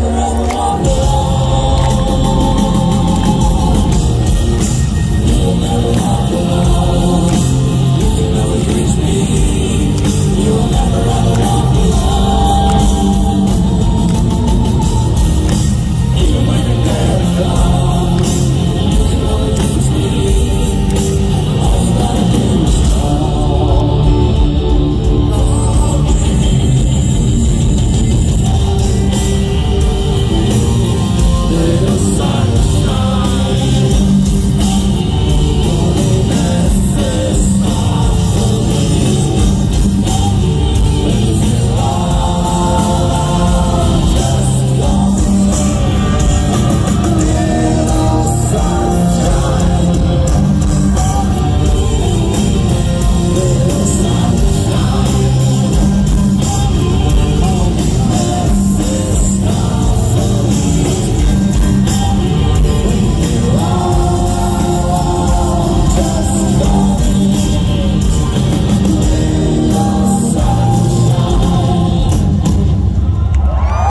forever, ever, ever.